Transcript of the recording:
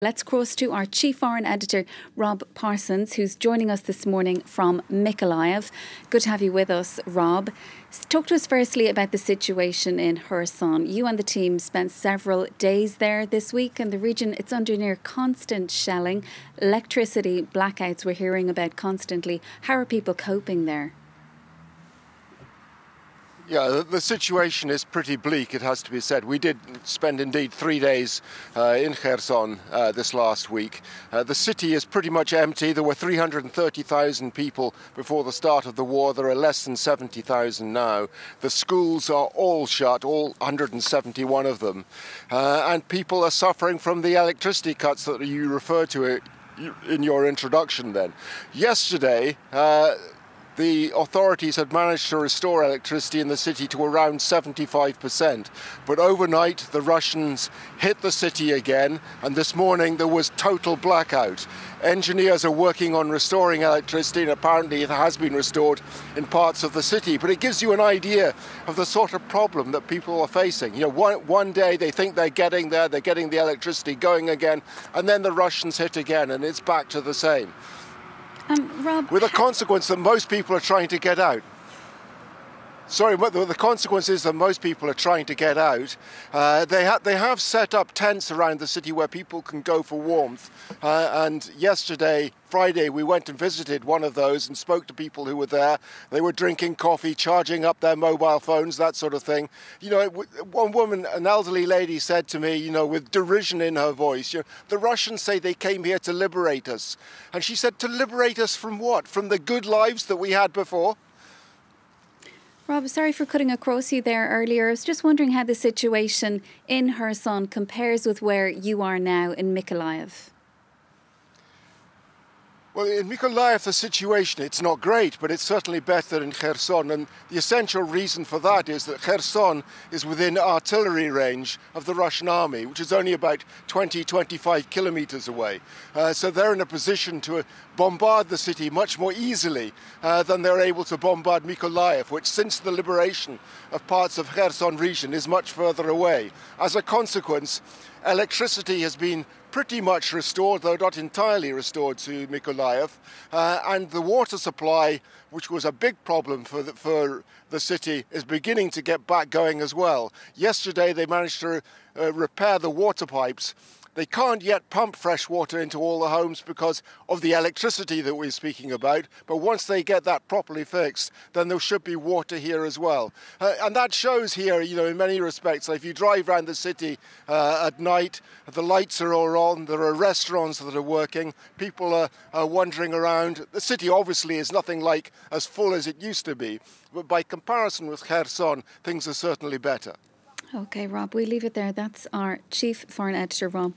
Let's cross to our chief foreign editor, Rob Parsons, who's joining us this morning from Mykolaiv. Good to have you with us, Rob. Talk to us firstly about the situation in Kherson. You and the team spent several days there this week, and the region it's under near constant shelling, electricity blackouts. We're hearing about constantly. How are people coping there? Yeah, the, situation is pretty bleak, it has to be said. We did spend indeed three days uh, in Kherson uh, this last week. Uh, the city is pretty much empty. There were 330,000 people before the start of the war. There are less than 70,000 now. The schools are all shut, all 171 of them. Uh, and people are suffering from the electricity cuts that you referred to in your introduction then. Yesterday, uh, the authorities had managed to restore electricity in the city to around 75%. But overnight, the Russians hit the city again, and this morning there was total blackout. Engineers are working on restoring electricity, and apparently it has been restored in parts of the city. But it gives you an idea of the sort of problem that people are facing. You know, one, one day they think they're getting there, they're getting the electricity going again, and then the Russians hit again, and it's back to the same. Um, Rob, with a consequence that most people are trying to get out. Sorry, but the, the consequence is that most people are trying to get out. Uh, they, ha- they have set up tents around the city where people can go for warmth. Uh, and yesterday, Friday, we went and visited one of those and spoke to people who were there. They were drinking coffee, charging up their mobile phones, that sort of thing. You know, one woman, an elderly lady, said to me, you know, with derision in her voice, you know, the Russians say they came here to liberate us. And she said, to liberate us from what? From the good lives that we had before? Rob, sorry for cutting across you there earlier. I was just wondering how the situation in Kherson compares with where you are now in Mykolaiv. Well, in Mykolaiv, the situation, it's not great, but it's certainly better in Kherson. And the essential reason for that is that Kherson is within artillery range of the Russian army, which is only about 20, 25 kilometers away. Uh, so they're in a position to bombard the city much more easily uh, than they're able to bombard Mykolaiv, which since the liberation of parts of Kherson region is much further away. As a consequence, electricity has been pretty much restored, though not entirely restored to Mykolaiv. Uh, and the water supply, which was a big problem for the, for the city, is beginning to get back going as well. Yesterday, they managed to uh, repair the water pipes they can't yet pump fresh water into all the homes because of the electricity that we're speaking about. But once they get that properly fixed, then there should be water here as well. Uh, and that shows here, you know, in many respects. If you drive around the city uh, at night, the lights are all on, there are restaurants that are working, people are, are wandering around. The city obviously is nothing like as full as it used to be. But by comparison with Kherson, things are certainly better. Okay, Rob, we leave it there. That's our chief foreign editor, Rob